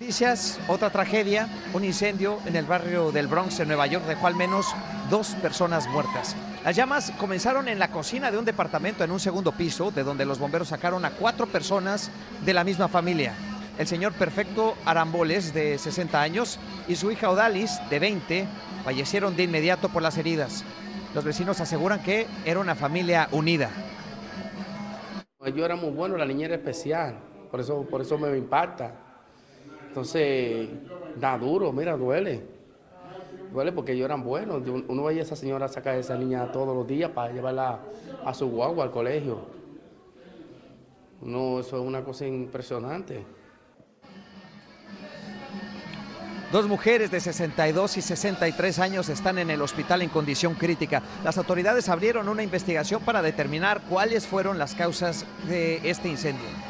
Noticias, otra tragedia, un incendio en el barrio del Bronx en Nueva York dejó al menos dos personas muertas. Las llamas comenzaron en la cocina de un departamento en un segundo piso, de donde los bomberos sacaron a cuatro personas de la misma familia. El señor Perfecto Aramboles, de 60 años, y su hija Odalis, de 20, fallecieron de inmediato por las heridas. Los vecinos aseguran que era una familia unida. Yo era muy bueno, la niña era especial, por eso, por eso me impacta. Entonces, da duro, mira, duele. Duele porque ellos eran buenos. Uno veía a esa señora sacar a esa niña todos los días para llevarla a su guagua al colegio. No, eso es una cosa impresionante. Dos mujeres de 62 y 63 años están en el hospital en condición crítica. Las autoridades abrieron una investigación para determinar cuáles fueron las causas de este incendio.